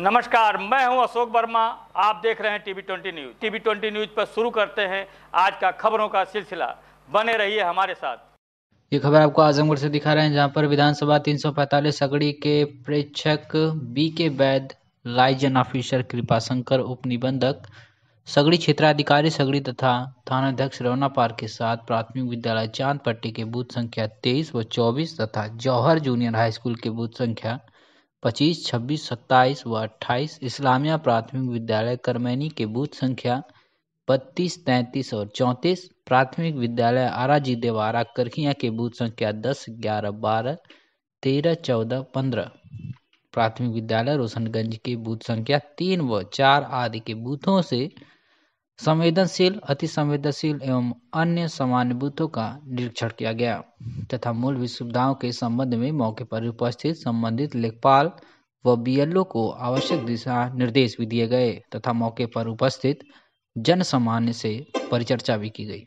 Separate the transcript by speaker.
Speaker 1: नमस्कार, मैं हूँ अशोक वर्मा। आप देख रहे हैं TV twenty news TV twenty news पर शुरू करते हैं आज का खबरों का सिलसिला। बने रहिए हमारे साथ।
Speaker 2: ये खबर आपको आजमगढ़ से दिखा रहे हैं, जहाँ पर विधानसभा 345 सगड़ी के प्रेक्षक, बी के वैद लाइजन ऑफिसर कृपा शंकर उप निबंधक, सगड़ी क्षेत्राधिकारी, सगड़ी तथा थानाध्यक्ष रवना पार के साथ प्राथमिक विद्यालय चाँद पट्टी के बूथ संख्या 23 व 24 तथा जौहर जूनियर हाई स्कूल के बूथ संख्या पच्चीस, छब्बीस, सत्ताईस व अट्ठाईस इस्लामिया प्राथमिक विद्यालय करमैनी के बूथ संख्या बत्तीस, तैंतीस और चौंतीस प्राथमिक विद्यालय आराजी देवारा करखिया के बूथ संख्या दस, ग्यारह, बारह, तेरह, चौदह, पंद्रह। प्राथमिक विद्यालय रोशनगंज के बूथ संख्या तीन व चार आदि के बूथों से संवेदनशील अति संवेदनशील एवं अन्य सामान्य बूथों का निरीक्षण किया गया, तथा मूल सुविधाओं के संबंध में मौके पर उपस्थित संबंधित लेखपाल व बीएलओ को आवश्यक दिशा निर्देश भी दिए गए, तथा मौके पर उपस्थित जन सामान्य से परिचर्चा भी की गई।